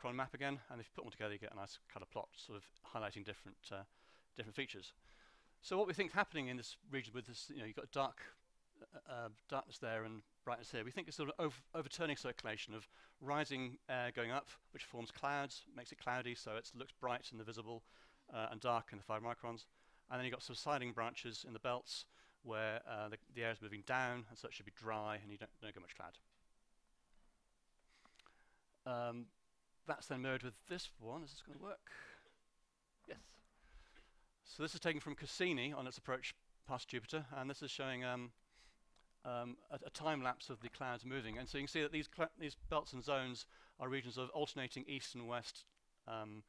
micron map again, and if you put them together, you get a nice color plot, sort of highlighting different uh, different features. So what we think is happening in this region with this, you know, you've got dark uh, uh, darkness there and brightness here. We think it's sort of over overturning circulation of rising air going up, which forms clouds, makes it cloudy, so it looks bright in the visible uh, and dark in the five microns. And then you've got subsiding branches in the belts where uh, the, the, air is moving down, and so it should be dry, and you don't, don't get much cloud. Um, that's then merged with this one. Is this going to work? Yes. So this is taken from Cassini on its approach past Jupiter, and this is showing um, um, a, a, time lapse of the clouds moving. And so you can see that these, these belts and zones are regions of alternating east and west um,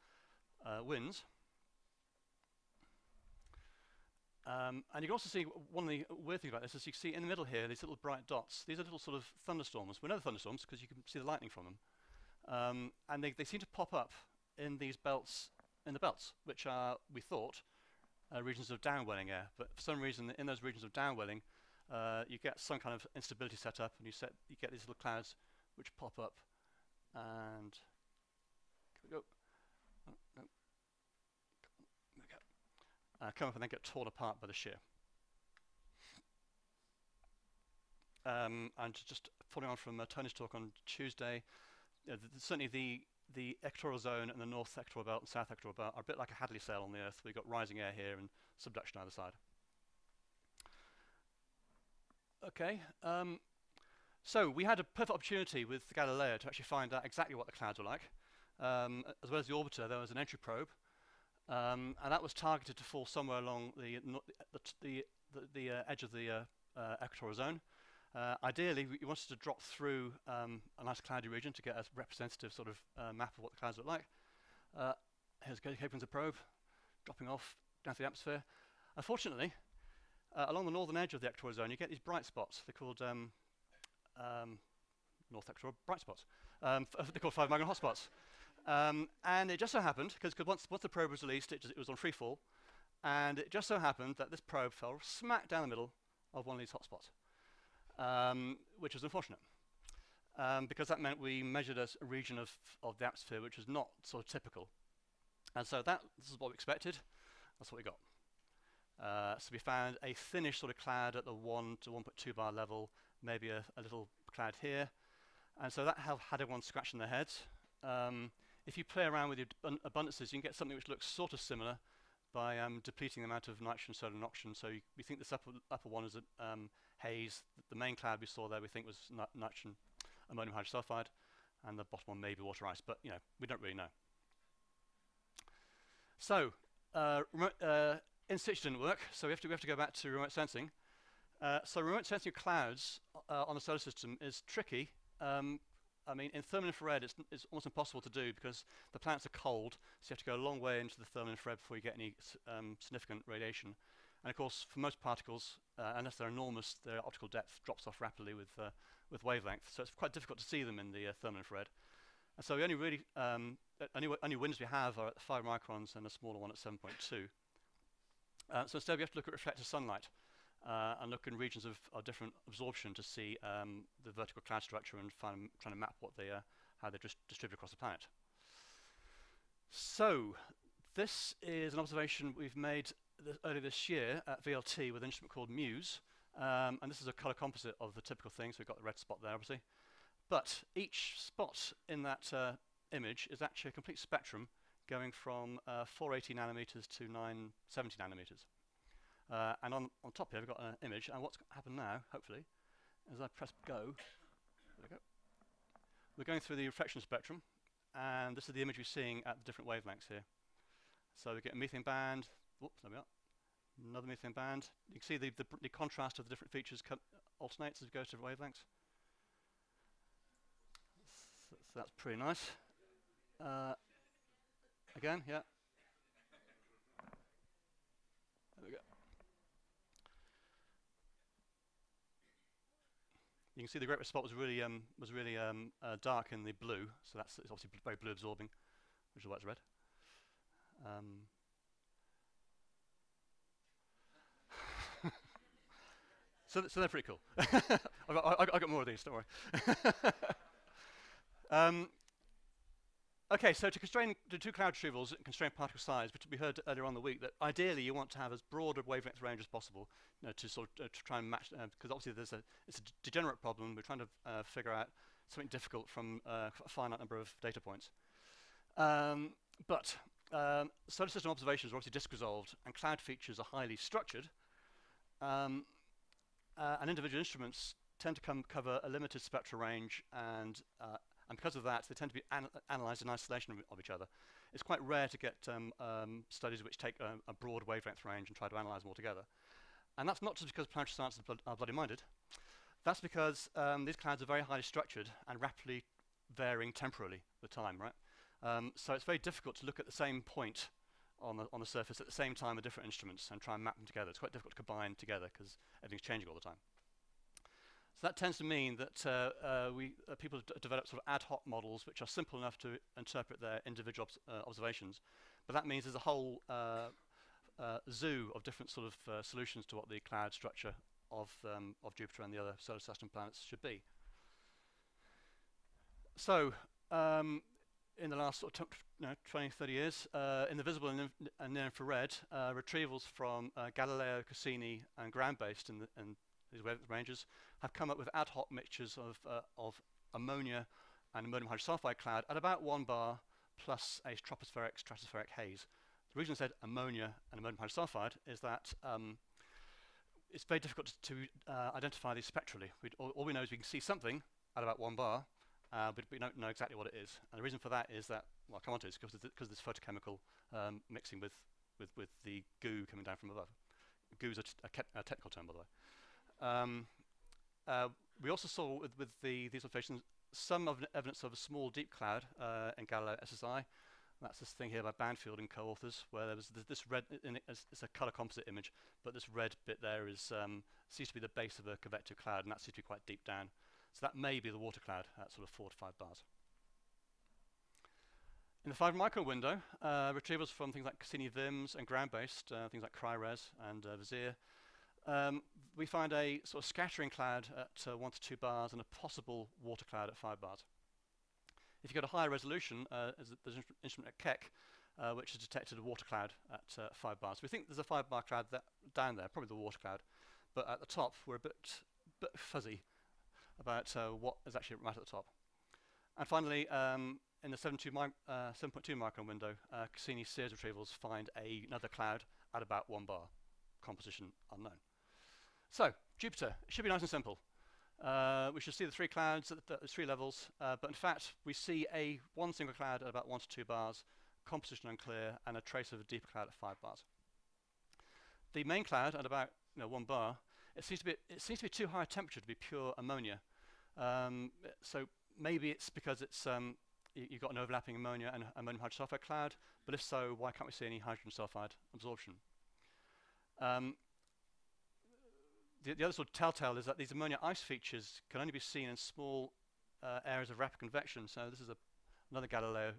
uh, winds. Um, and you can also see one of the weird things about this is you can see in the middle here these little bright dots. These are little sort of thunderstorms. We know they're thunderstorms because you can see the lightning from them. Um, and they, they seem to pop up in these belts, in the belts, which are, we thought, uh, regions of downwelling air. But for some reason, in those regions of downwelling, uh, you get some kind of instability set up, and you set you get these little clouds which pop up, and go. Oh, we go. Uh, come up and then get torn apart by the shear. Um, and just following on from uh, Tony's talk on Tuesday, th certainly the the equatorial zone and the north equatorial belt and south equatorial belt are a bit like a Hadley cell on the Earth. We've got rising air here and subduction either side. Okay, um, so we had a perfect opportunity with the Galileo to actually find out exactly what the clouds were like. Um, as well as the orbiter, there was an entry probe, um, and that was targeted to fall somewhere along the the, the, the, the uh, edge of the uh, uh, equatorial zone. Uh, ideally, we wanted to drop through um, a nice cloudy region to get a representative sort of uh, map of what the clouds look like. Uh, here's Capron's probe, dropping off down through the atmosphere. Unfortunately, uh, along the northern edge of the equatorial zone, you get these bright spots. They're called um, um, north equatorial bright spots. Um, they're called five micron hotspots. Um, and it just so happened, because once, once the probe was released, it, just, it was on free fall, and it just so happened that this probe fell smack down the middle of one of these hotspots um, which was unfortunate. Um, because that meant we measured a, region of, of the atmosphere which was not sort of typical. And so that this is what we expected. That's what we got. Uh, so we found a thinnish sort of cloud at the 1 to 1.2 bar level, maybe a, a, little cloud here. And so that had everyone scratching their heads. Um, if you play around with your abundances, you can get something which looks sort of similar by um, depleting the amount of nitrogen, soda, and oxygen. So we think this upper, upper one is a, um, haze. The main cloud we saw there we think was nitrogen ammonium hydrosulfide, and the bottom one may be water ice, but you know we don't really know. So uh, remote, uh, in situ didn't work, so we have to we have to go back to remote sensing. Uh, so remote sensing of clouds uh, on the solar system is tricky. Um, I mean, in thermal infrared, it's, it's, almost impossible to do because the planets are cold, so you have to go a long way into the thermal infrared before you get any um, significant radiation. And of course, for most particles, uh, unless they're enormous, their optical depth drops off rapidly with, uh, with wavelength. So it's quite difficult to see them in the uh, thermal infrared. And so we only really, um, only, only windows we have are at 5 microns and a smaller one at 7.2. Uh, so instead we have to look at reflected sunlight uh, and look in regions of, of, different absorption to see um, the vertical cloud structure and find, trying to map what they, uh, how they're dis distributed across the planet. So this is an observation we've made th earlier this year at VLT with an instrument called MUSE. Um, and this is a color composite of the typical thing, so we've got the red spot there, obviously. But each spot in that uh, image is actually a complete spectrum going from uh, 480 nanometers to 970 nanometers. Uh, and on, on top here, we've got an image. And what's happened now, hopefully, as I press go, there we go. We're going through the reflection spectrum, and this is the image we're seeing at the different wavelengths here. So we get a methane band, Whoops, there we are. Another methane band. You can see the, the, the contrast of the different features alternates as we go to wavelengths. So, so that's pretty nice. Uh, again, yeah. There we go. You can see the great spot was really um, was really um, uh, dark in the blue, so that's obviously very blue absorbing, which is why it's red. Um, So, so they're pretty cool. I've, got, I've, got, more of these, don't worry. Okay, so to constrain the two cloud retrievals, and constrain particle size, which we heard earlier on the week, that ideally you want to have as broad a wavelength range as possible you know, to sort of uh, to try and match, because uh, obviously there's a it's a degenerate problem. We're trying to uh, figure out something difficult from uh, a finite number of data points. Um, but um, solar system observations are obviously disk resolved, and cloud features are highly structured. Um, uh, and individual instruments tend to come cover a limited spectral range and uh, and because of that, they tend to be an analysed in isolation of, each other. It's quite rare to get um, um, studies which take a, a, broad wavelength range and try to analyse them all together. And that's not just because planetary scientists are, are bloody minded. That's because um, these clouds are very highly structured and rapidly varying temporally with time, right? Um, so it's very difficult to look at the same point on the, on the surface at the same time with different instruments and try and map them together. It's quite difficult to combine together because everything's changing all the time. So that tends to mean that uh, uh, we uh, people develop sort of ad hoc models which are simple enough to interpret their individual obs uh, observations, but that means there's a whole uh, uh, zoo of different sort of solutions to what the cloud structure of um, of Jupiter and the other solar system planets should be. So. Um, in the last sort of you know, 20, 30 years, in the visible and, and near infrared, retrievals from Galileo, Cassini, and ground-based in, the, in these ranges, have come up with ad hoc mixtures of, uh, of ammonia and ammonium hydrosulfide cloud at about one bar plus a tropospheric stratospheric haze. The reason I said ammonia and ammonium hydrosulfide is that um, it's very difficult to, uh, identify these spectrally. All, all, we know is we can see something at about one bar, uh, but we don't know exactly what it is. And the reason for that is that, well, I'll come on to this because of this photochemical um, mixing with, with, with the goo coming down from above. Goo is a, a technical term, by the way. Um, uh, we also saw with, with the, these observations some of evidence of a small deep cloud uh, in Galileo SSI. That's this thing here by Banfield and co-authors, where there was th this red, it, it's a color composite image, but this red bit there is um, seems to be the base of a convective cloud, and that seems to be quite deep down. So that may be the water cloud at sort of four to five bars. In the 5 micron window, uh, retrievals from things like Cassini VIMS and ground-based, uh, things like CRIRES and uh, VISIR, um, we find a sort of scattering cloud at uh, 1 to 2 bars and a possible water cloud at 5 bars. If you go to higher resolution, uh, there's an instrument at Keck, uh, which has detected a water cloud at uh, 5 bars. We think there's a 5 bar cloud down there, probably the water cloud, but at the top we're a bit, bit fuzzy about uh, what is actually right at the top. And finally, um, in the 7.2 mi uh, micron window, Cassini CIRS retrievals find a, another cloud at about 1 bar, composition unknown. So, Jupiter, it should be nice and simple. Uh, we should see the three clouds at the, three levels, uh, but in fact, we see a one single cloud at about one to two bars, composition unclear, and a trace of a deeper cloud at five bars. The main cloud at about you know, one bar, it seems to be it seems to be too high a temperature to be pure ammonia. Um, so maybe it's because it's um, you've got an overlapping ammonia and ammonium hydrosulfide cloud, but if so, why can't we see any hydrogen sulfide absorption? Um, the, the, other sort of telltale is that these ammonia ice features can only be seen in small uh, areas of rapid convection. So this is a, another Galileo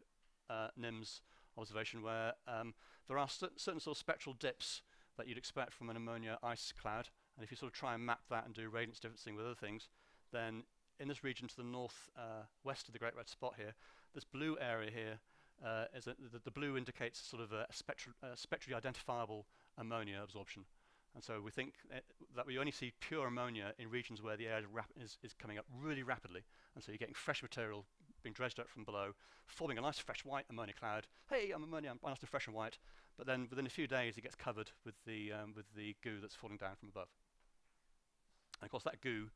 uh, NIMS observation where um, there are certain sort of spectral dips that you'd expect from an ammonia ice cloud. And if you sort of try and map that and do radiance differencing with other things, then in this region to the north uh, west of the Great Red Spot here, this blue area here uh, is a, the, the, blue indicates sort of a, a spectral, uh, spectrally identifiable ammonia absorption. And so we think uh, that we only see pure ammonia in regions where the air is, is, coming up really rapidly. And so you're getting fresh material being dredged up from below, forming a nice fresh white ammonia cloud. Hey, I'm ammonia, I'm nice and fresh and white. But then within a few days, it gets covered with the, um, with the goo that's falling down from above. And of course, that goo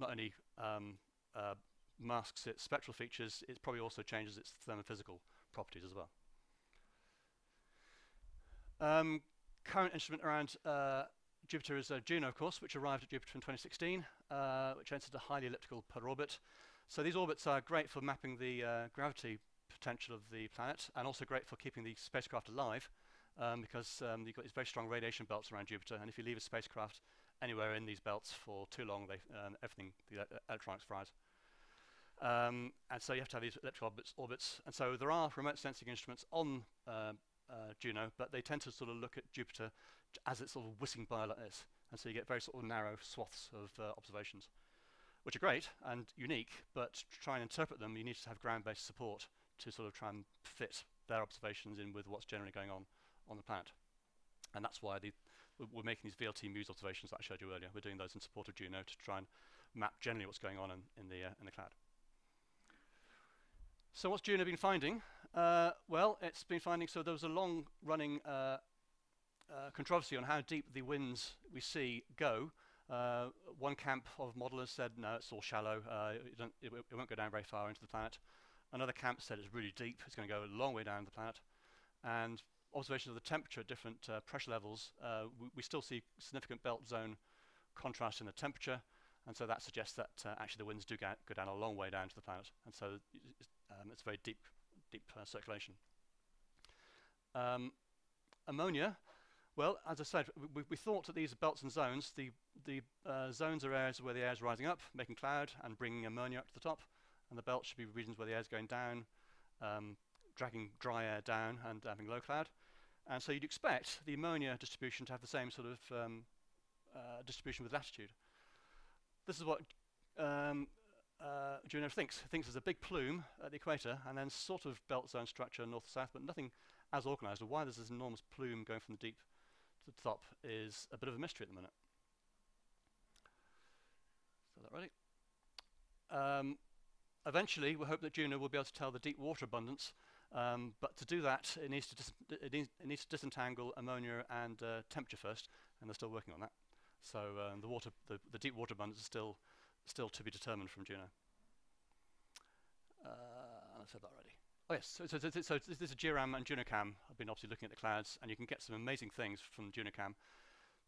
not only um, uh, masks its spectral features, it probably also changes its thermophysical properties as well. Um, current instrument around uh, Jupiter is uh, Juno, of course, which arrived at Jupiter in 2016, uh, which entered a highly elliptical polar orbit. So these orbits are great for mapping the uh, gravity potential of the planet and also great for keeping the spacecraft alive um, because um, you've got these very strong radiation belts around Jupiter and if you leave a spacecraft anywhere in these belts for too long, they, um, everything, the electronics fries. Um, and so you have to have these elliptical orbits, orbits. And so there are remote sensing instruments on uh, uh, Juno, but they tend to sort of look at Jupiter as it's sort of whizzing by like this. And so you get very sort of narrow swaths of uh, observations, which are great and unique, but to try and interpret them, you need to have ground-based support to sort of try and fit their observations in with what's generally going on on the planet. And that's why the, we're making these VLT Muse observations that I showed you earlier. We're doing those in support of Juno to try and map generally what's going on in, in the, uh, in the cloud. So what's Juno been finding? Uh, well, it's been finding, so there was a long-running uh, uh, controversy on how deep the winds we see go. Uh, one camp of modelers said, no, it's all shallow, uh, it, it, it, won't go down very far into the planet. Another camp said it's really deep, it's going to go a long way down the planet. And observations of the temperature at different uh, pressure levels, we, we, still see significant belt zone contrast in the temperature, and so that suggests that actually the winds do go down a long way down to the planet. And so um, it's very deep, deep uh, circulation. Um, ammonia, well, as I said, we, we, thought that these belts and zones, the, the uh, zones are areas where the air is rising up, making cloud and bringing ammonia up to the top, and the belts should be regions where the air is going down, um, dragging dry air down and having low cloud. And so you'd expect the ammonia distribution to have the same sort of um, uh, distribution with latitude. This is what um, uh, Juno thinks. Thinks there's a big plume at the equator and then sort of belt zone structure north-south, but nothing as organized. Why there's this enormous plume going from the deep to the top is a bit of a mystery at the minute. So that ready? Um, eventually, we hope that Juno will be able to tell the deep water abundance, um, but to do that, it needs to, it needs, it needs to disentangle ammonia and uh, temperature first, and they're still working on that. So um, the water, the, the deep water abundance is still still to be determined from Juno. Uh, I said that already. Oh yes, so, so, so, so this is JIRAM and JunoCam. I've been obviously looking at the clouds, and you can get some amazing things from JunoCam.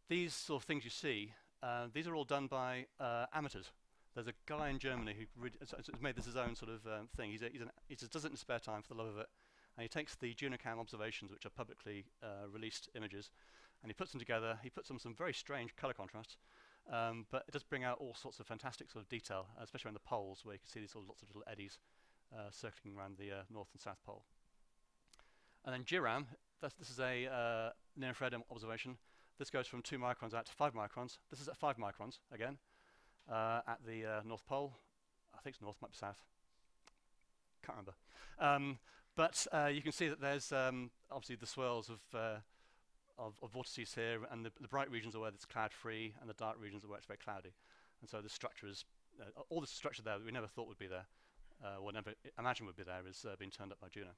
These sort of things you see, uh, these are all done by uh, amateurs. There's a guy in Germany who has made this his own sort of um, thing. He's a, he's an, he just does it in spare time for the love of it, and he takes the JunoCam observations, which are publicly uh, released images, and he puts them together. He puts them some very strange color contrasts, um, but it does bring out all sorts of fantastic sort of detail, especially around the poles, where you can see these sort of lots of little eddies uh, circling around the uh, north and south pole. And then JIRAM, this is a uh, near-infrared observation. This goes from 2 microns out to 5 microns. This is at 5 microns, again, uh, at the uh, North Pole. I think it's north, might be south. Can't remember. Um, but uh, you can see that there's um, obviously the swirls of of, of vortices here, and the, the, bright regions are where it's cloud-free, and the dark regions are where it's very cloudy. And so the structure is, uh, all the structure there that we never thought would be there, uh, or never imagined would be there, is uh, being turned up by Juno.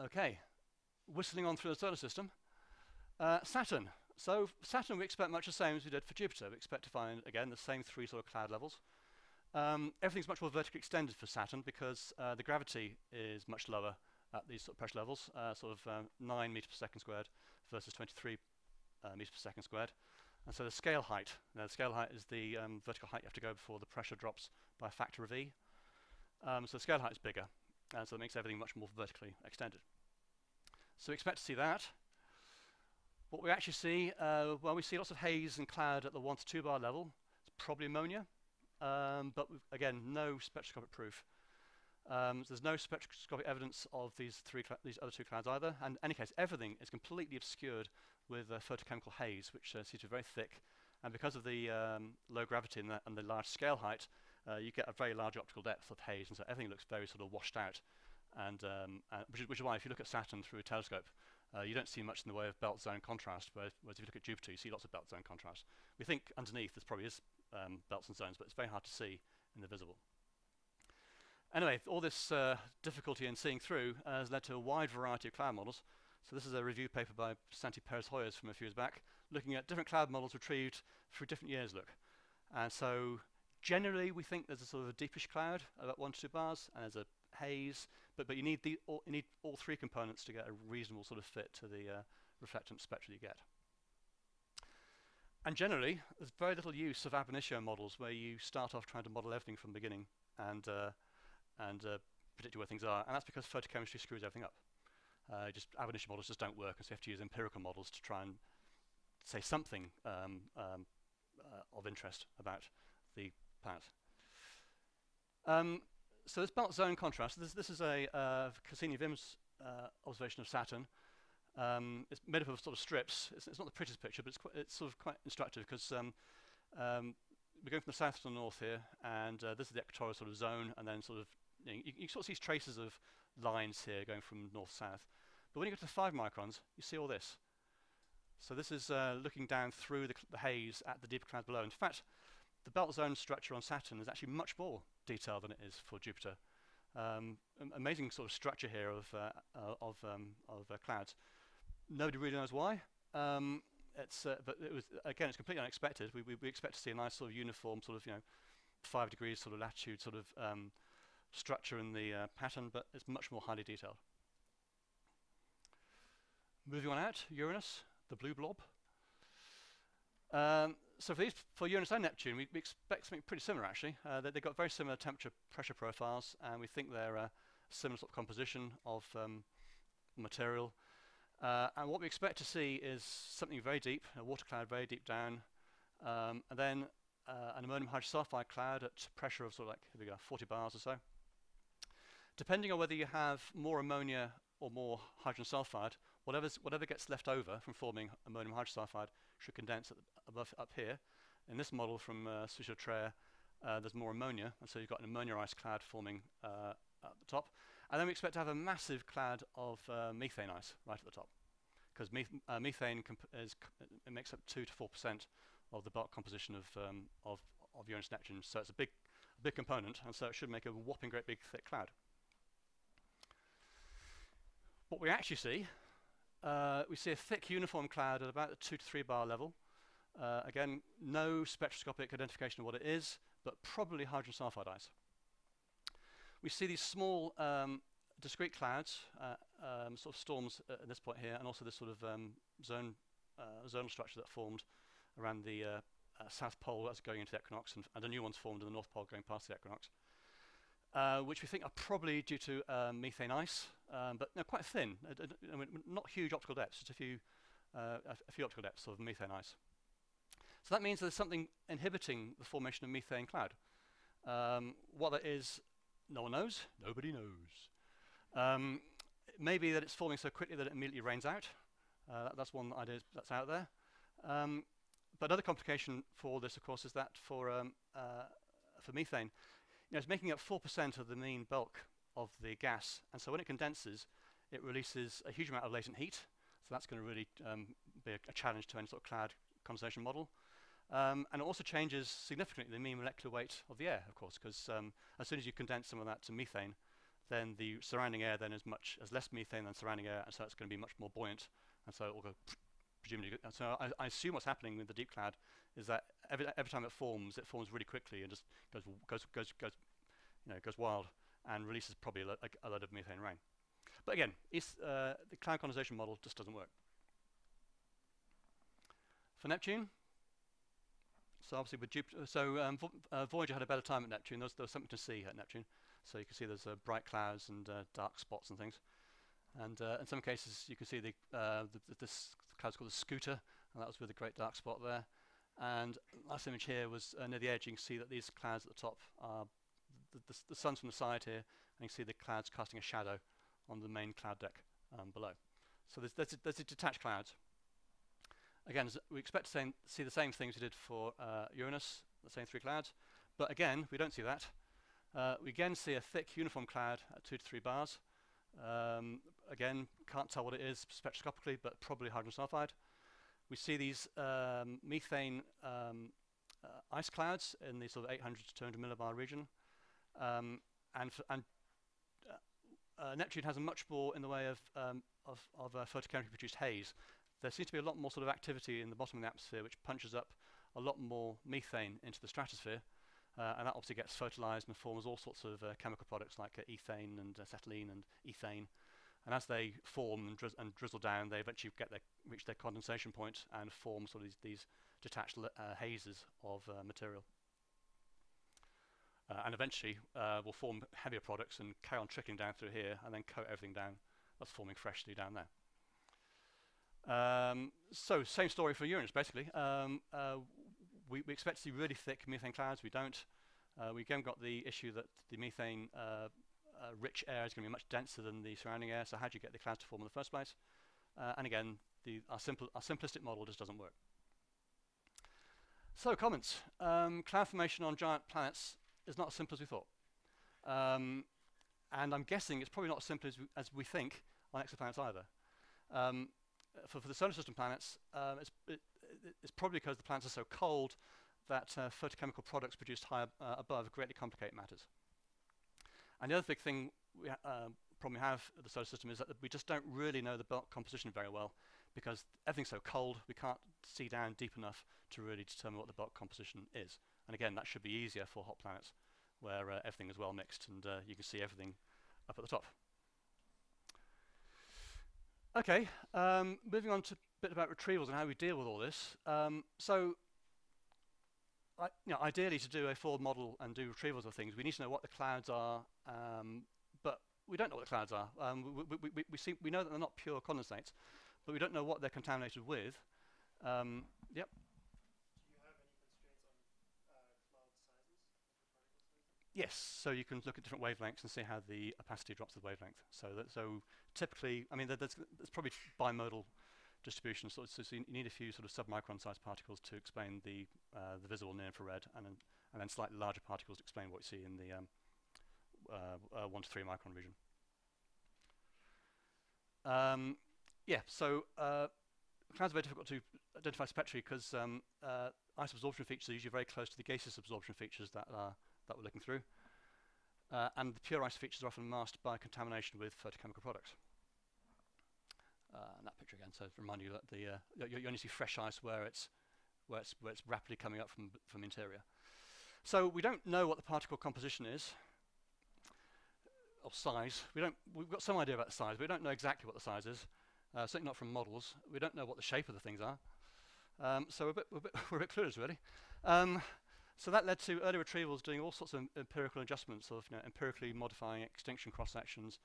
Okay, whistling on through the solar system. Uh, Saturn. So Saturn, we expect much the same as we did for Jupiter. We expect to find, again, the same three sort of cloud levels. Um, everything's much more vertically extended for Saturn because uh, the gravity is much lower at these sort of pressure levels, uh, sort of um, 9 meters per second squared versus 23 uh, meters per second squared. And so the scale height, now the scale height is the um, vertical height you have to go before the pressure drops by a factor of E. Um, so the scale height is bigger, and so it makes everything much more vertically extended. So we expect to see that. What we actually see, uh, well, we see lots of haze and cloud at the 1 to 2 bar level. It's probably ammonia, um, but again, no spectroscopic proof. Um, so there's no spectroscopic evidence of these three these other two clouds either. And in any case, everything is completely obscured with uh, photochemical haze, which uh, seems to be very thick. And because of the um, low gravity and the, and the, large scale height, uh, you get a very large optical depth of haze, and so everything looks very sort of washed out. And um, uh, which, is, which, is, why if you look at Saturn through a telescope, uh, you don't see much in the way of belt zone contrast, whereas, whereas, if you look at Jupiter, you see lots of belt zone contrast. We think underneath there probably is um, belts and zones, but it's very hard to see in the visible. Anyway, all this uh, difficulty in seeing through has led to a wide variety of cloud models. So this is a review paper by Santi Perez Hoyos from a few years back, looking at different cloud models retrieved through different years look. And so generally we think there's a sort of a deepish cloud, about one to two bars, and there's a haze, but, but you, need the, all, you need all three components to get a reasonable sort of fit to the uh, reflectance spectrum you get. And generally, there's very little use of ab initio models where you start off trying to model everything from the beginning and uh, and uh, predict where things are. And that's because photochemistry screws everything up. Uh, just ab initio models just don't work, and so you have to use empirical models to try and say something um, um, uh, of interest about the planet. Um, so this belt zone contrast, this, this is a uh, Cassini-VIMS uh, observation of Saturn. Um, it's made up of sort of strips. It's, it's not the prettiest picture, but it's, it's sort of quite instructive because um, um, we're going from the south to the north here, and uh, this is the equatorial sort of zone, and then sort of you, you, sort of see traces of lines here going from north south. But when you get to five microns, you see all this. So this is uh, looking down through the, the, haze at the deeper clouds below. In fact, the belt zone structure on Saturn is actually much more detailed than it is for Jupiter. Um, amazing sort of structure here of, uh, uh, of, um, of uh, clouds. Nobody really knows why. Um, it's, uh, but it was again, it's completely unexpected. We, we, we, expect to see a nice sort of uniform, sort of you know, five degrees sort of latitude sort of um, structure in the uh, pattern, but it's much more highly detailed. Moving on out, Uranus, the blue blob. Um, so for, these, for Uranus and Neptune, we, we expect something pretty similar actually. Uh, they, have got very similar temperature pressure profiles, and we think they're a similar sort of composition of um, material. Uh, and what we expect to see is something very deep, a water cloud very deep down, um, and then uh, an ammonium hydrosulfide cloud at pressure of sort of like, here we go, 40 bars or so. Depending on whether you have more ammonia or more hydrogen sulfide, whatever gets left over from forming ammonium hydrosulfide should condense above up here. In this model from uh, uh, there's more ammonia, and so you've got an ammonia ice cloud forming uh, at the top. And then we expect to have a massive cloud of uh, methane ice right at the top, because meth uh, methane it makes up two to four percent of the bulk composition of um, of of Uranus Neptune. So it's a big big component, and so it should make a whopping great big thick cloud. What we actually see, uh, we see a thick uniform cloud at about the two to three bar level. Uh, again, no spectroscopic identification of what it is, but probably hydrogen sulfide ice we see these small um, discrete clouds, uh, um, sort of storms at this point here, and also this sort of um, zone uh, zonal structure that formed around the uh, uh, south pole as going into the equinox, and, and, a new one's formed in the north pole going past the equinox, which we think are probably due to methane ice, um, but no, quite thin, I mean, not huge optical depths, just a few, uh, a, few optical depths of methane ice. So that means there's something inhibiting the formation of methane cloud. Um, what that is no one knows. Nobody knows. Um, maybe that it's forming so quickly that it immediately rains out. Uh, that, that's one idea that's out there. Um, but another complication for this, of course, is that for um, uh, for methane, you know, it's making up 4% of the mean bulk of the gas, and so when it condenses, it releases a huge amount of latent heat. So that's going to really um, be a, a, challenge to any sort of cloud condensation model. Um, and it also changes significantly the mean molecular weight of the air, of course, because um, as soon as you condense some of that to methane, then the surrounding air then is much as less methane than surrounding air, and so it's going to be much more buoyant, and so it will go presumably. So I, I, assume what's happening with the deep cloud is that every every time it forms, it forms really quickly and just goes goes goes goes, you know, goes wild and releases probably a, lo a, lot of methane rain. But again, uh, the cloud condensation model just doesn't work. For Neptune, so obviously with Jupiter, so um, Vo uh, Voyager had a better time at Neptune. There was, there was, something to see at Neptune. So you can see there's uh, bright clouds and uh, dark spots and things. And uh, in some cases, you can see the, uh, the, the this cloud's called the scooter, and that was with a great dark spot there. And last image here was near the edge. You can see that these clouds at the top are the, the, the sun's from the side here, and you can see the clouds casting a shadow on the main cloud deck um, below. So there's, there's, there's detached clouds. Again, we expect to same, see the same things we did for uh, Uranus, the same three clouds, but again, we don't see that. Uh, we again see a thick uniform cloud at two to three bars. Um, again, can't tell what it is spectroscopically, but probably hydrogen sulfide. We see these um, methane um, uh, ice clouds in the sort of 800 to 200 millibar region. Um, and, and uh, uh, Neptune has a much more in the way of, um, of, of uh, photochemically produced haze there seems to be a lot more sort of activity in the bottom of the atmosphere which punches up a lot more methane into the stratosphere. Uh, and that obviously gets fertilized and forms all sorts of uh, chemical products like uh, ethane and acetylene and ethane. And as they form and, drizz and, drizzle down, they eventually get their, reach their condensation point and form sort of these, these detached hazes of material. Uh, and eventually will form heavier products and carry on trickling down through here and then coat everything down that's forming freshly down there. Um, so same story for Uranus, basically. Um, uh, we, we, expect to see really thick methane clouds. We don't. Uh, we again got the issue that the methane uh, uh rich air is going to be much denser than the surrounding air. So how do you get the clouds to form in the first place? Uh, and again, the, our, simple, our simplistic model just doesn't work. So comments. Um, cloud formation on giant planets is not as simple as we thought. Um, and I'm guessing it's probably not as simple as we, as we think on exoplanets either. Um, for, for, the solar system planets, um, it's, it, it's, probably because the planets are so cold that uh, photochemical products produced high uh, above greatly complicate matters. And the other big thing we ha uh, problem we have at the solar system is that we just don't really know the bulk composition very well because everything's so cold we can't see down deep enough to really determine what the bulk composition is. And again, that should be easier for hot planets where uh, everything is well mixed and uh, you can see everything up at the top. Okay, um, moving on to a bit about retrievals and how we deal with all this. Um, so, I, you know, ideally to do a forward model and do retrievals of things, we need to know what the clouds are, um, but we don't know what the clouds are. Um, we, we, we, we, see, we know that they're not pure condensates, but we don't know what they're contaminated with. Um, yep. Yes, so you can look at different wavelengths and see how the opacity drops with wavelength. So that, so typically, I mean, there's, there's probably bimodal distribution, so, so, you need a few sort of submicron sized particles to explain the uh, the visible near infrared, and then, and then slightly larger particles to explain what you see in the um, uh, uh, one to three micron region. Um, yeah, so uh, clouds are very difficult to identify spectrally because um, uh, isobsorption features are usually very close to the gaseous absorption features that are that we're looking through. Uh, and the pure ice features are often masked by contamination with photochemical products. Uh, and that picture again, so remind you that the uh, you, you, only see fresh ice where it's where it's where it's rapidly coming up from from interior. So we don't know what the particle composition is or size. We don't. We've got some idea about the size. But we don't know exactly what the size is. Uh, certainly not from models. We don't know what the shape of the things are. Um, so we're a bit, we're a bit, we're a bit clueless, really. Um, so that led to early retrievals doing all sorts of empirical adjustments of you know, empirically modifying extinction cross sections,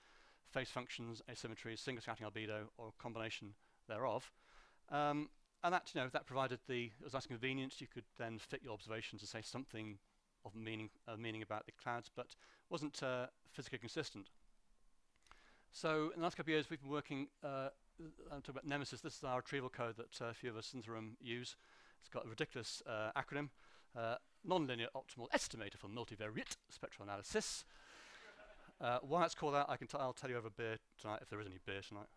phase functions, asymmetries, single scattering albedo, or combination thereof. Um, and that, you know, that provided the, it was nice and convenient. You could then fit your observations to say something of meaning, uh, meaning about the clouds, but wasn't uh, physically consistent. So in the last couple of years, we've been working, uh, I'm talking about Nemesis. This is our retrieval code that uh, a few of us in the room use. It's got a ridiculous uh, acronym. Uh, nonlinear optimal estimator for multivariate spectral analysis. Uh, why it's called that, I can I'll tell you over beer tonight, if there is any beer tonight.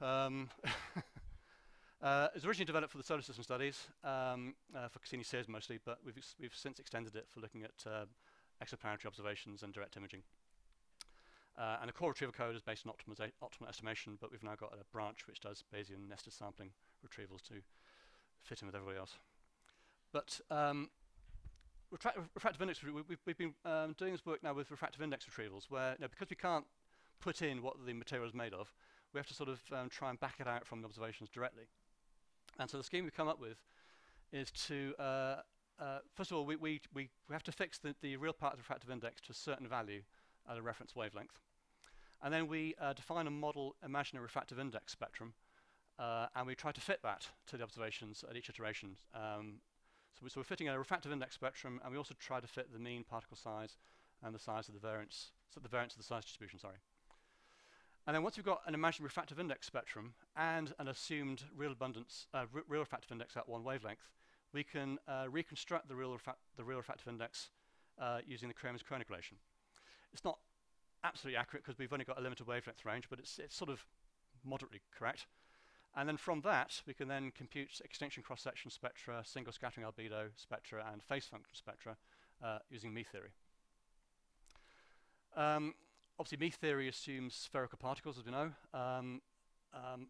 Um, uh, it was originally developed for the solar system studies, um, uh, for Cassini CIRS mostly, but we've, we've since extended it for looking at uh, exoplanetary observations and direct imaging. Uh, and the core retrieval code is based on optimal estimation, but we've now got a branch which does Bayesian nested sampling retrievals to fit in with everybody else. But um, refractive index, we, have we've been um, doing this work now with refractive index retrievals, where you know, because we can't put in what the material is made of, we have to sort of um, try and back it out from the observations directly. And so the scheme we've come up with is to, uh, uh, first of all, we, we, we, we have to fix the, the real part of the refractive index to a certain value at a reference wavelength. And then we uh, define a model imaginary refractive index spectrum, uh, and we try to fit that to the observations at each iteration um, so, we, so we're fitting a refractive index spectrum, and we also try to fit the mean particle size and the size of the variance, so the variance of the size distribution, sorry. And then once we've got an imaginary refractive index spectrum and an assumed real abundance, uh, real refractive index at one wavelength, we can uh, reconstruct the real, the real refractive index uh, using the Kramers-Kronig relation. It's not absolutely accurate because we've only got a limited wavelength range, but it's, it's sort of moderately correct. And then from that, we can then compute extinction cross-section spectra, single scattering albedo spectra, and phase function spectra uh, using Mie theory. Um, obviously, Mie theory assumes spherical particles, as we know. Um, um,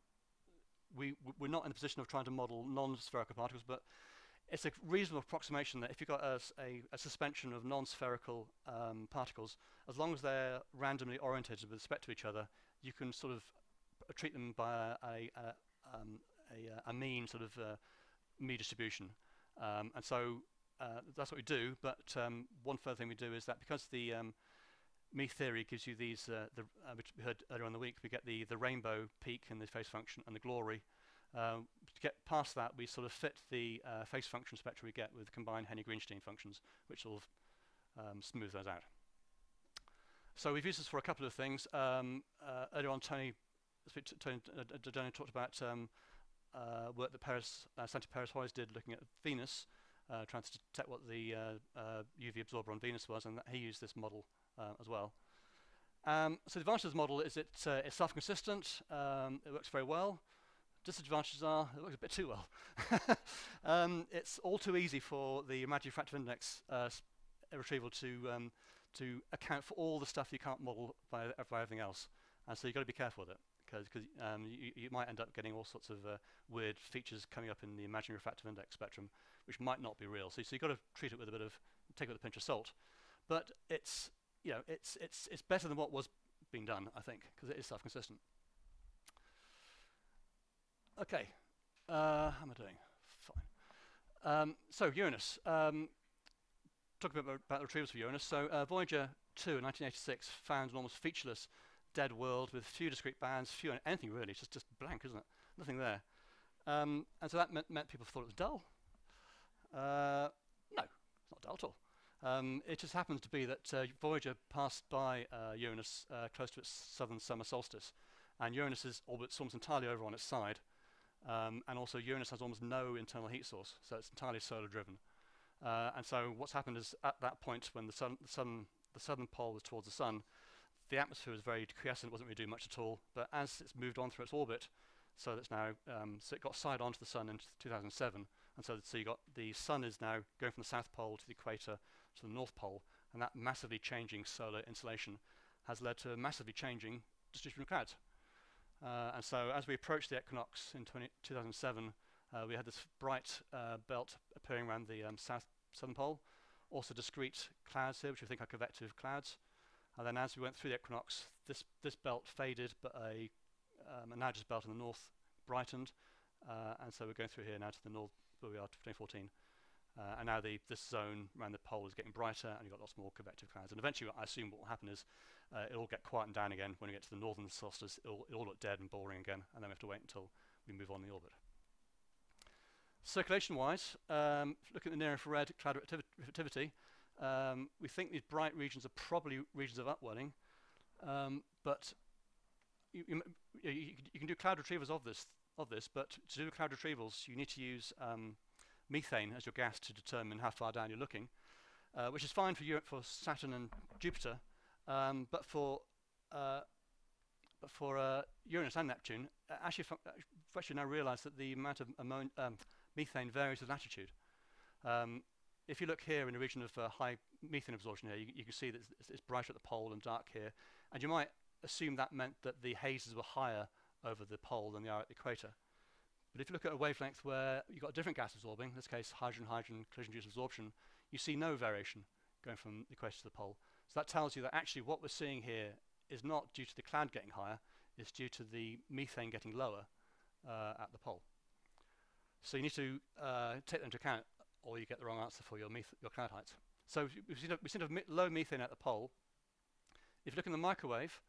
we, we're not in a position of trying to model non-spherical particles, but it's a reasonable approximation that if you've got a, a, a suspension of non-spherical um, particles, as long as they're randomly orientated with respect to each other, you can sort of treat them by a, a, um, a, uh, a, mean sort of uh, Mie distribution. Um, and so uh, that's what we do. But um, one further thing we do is that because the um, Mie theory gives you these, uh, the, uh, which we heard earlier in the week, we get the, the rainbow peak in the phase function and the glory. Um, to get past that, we sort of fit the uh, phase function spectra we get with combined Henyey-Greenstein functions, which will um, smooth those out. So we've used this for a couple of things. Um, uh, earlier on, Tony Tony uh, talked about um, uh, work that Paris, uh, Santi Pérez-Hoyos did looking at Venus, uh, trying to detect what the UV uh, uh, absorber on Venus was, and he used this model as well. Um, so the advantage of this model is it, it's self-consistent, um, it works very well. Disadvantages are it works a bit too well. um, it's all too easy for the imaginary refractive index retrieval to um, to account for all the stuff you can't model by, by everything else. And so you've got to be careful with it because um, you, you, might end up getting all sorts of uh, weird features coming up in the imaginary refractive index spectrum, which might not be real. So, so you've got to treat it with a bit of, take it with a pinch of salt. But it's, you know, it's, it's, it's better than what was being done, I think, because it is self-consistent. Okay, uh, how am I doing? Fine. Um, so Uranus. Um, talking about, about the retrievals for Uranus. So uh, Voyager 2 in 1986 found an almost featureless dead world with few discrete bands, few anything really, it's just, just blank, isn't it? Nothing there. Um, and so that meant, meant, people thought it was dull. Uh, no, it's not dull at all. Um, it just happens to be that uh, Voyager passed by uh, Uranus uh, close to its southern summer solstice, and Uranus's orbit's almost entirely over on its side, um, and also Uranus has almost no internal heat source, so it's entirely solar driven. Uh, and so what's happened is at that point when the sun, the sun, the southern pole was towards the sun, the atmosphere was very quiescent, wasn't really doing much at all. But as it's moved on through its orbit, so that's now, um, so it got side on to the sun in 2007, and so, so you got the sun is now going from the south pole to the equator to the north pole, and that massively changing solar insolation has led to a massively changing distribution of clouds. Uh, and so as we approach the equinox in 2007, uh, we had this bright uh, belt appearing around the um, south southern pole, also discrete clouds here, which we think are convective clouds. And then as we went through the equinox, this, this belt faded, but a, um, a Najas belt in the north brightened. Uh, and so we're going through here now to the north, where we are, 2014. Uh, and now the, this zone around the pole is getting brighter, and you've got lots more convective clouds. And eventually, I assume what will happen is uh, it'll get quietened down again. When we get to the northern solstice, it'll, it'll look dead and boring again, and then we have to wait until we move on the orbit. Circulation-wise, um, looking at the near-infrared cloud activity, um, we think these bright regions are probably regions of upwelling, um, but you, you, you, you, can do cloud retrievals of this, of this, but to do cloud retrievals, you need to use um, methane as your gas to determine how far down you're looking, uh, which is fine for Europe, for Saturn and Jupiter, um, but for uh, but for uh, Uranus and Neptune, uh, actually, uh, actually now realise that the amount of um, methane varies with latitude. Um, if you look here in the region of uh, high methane absorption here, you, you can see that it's, it's, brighter at the pole and dark here. And you might assume that meant that the hazes were higher over the pole than they are at the equator. But if you look at a wavelength where you've got a different gas absorbing, in this case hydrogen-hydrogen collision-induced absorption, you see no variation going from the equator to the pole. So that tells you that actually what we're seeing here is not due to the cloud getting higher, it's due to the methane getting lower uh, at the pole. So you need to uh, take that into account or you get the wrong answer for your, your cloud height. So we seem to, we seem to have low methane at the pole. If you look in the microwave,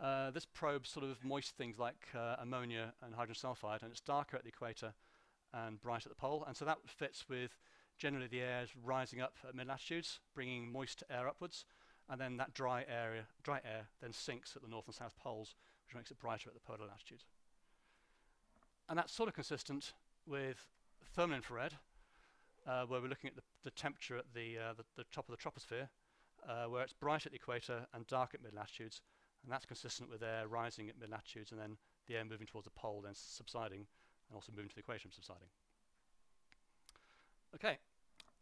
uh, this probe sort of moist things like uh, ammonia and hydrogen sulfide, and it's darker at the equator and bright at the pole. And so that fits with generally the air is rising up at mid-latitudes, bringing moist air upwards, and then that dry area, dry air then sinks at the north and south poles, which makes it brighter at the polar latitudes. And that's sort of consistent with thermal infrared, uh, where we're looking at the, the temperature at the, uh, the, the, top of the troposphere, uh, where it's bright at the equator and dark at mid-latitudes, and that's consistent with air rising at mid-latitudes and then the air moving towards the pole, then subsiding, and also moving to the equator and subsiding. Okay,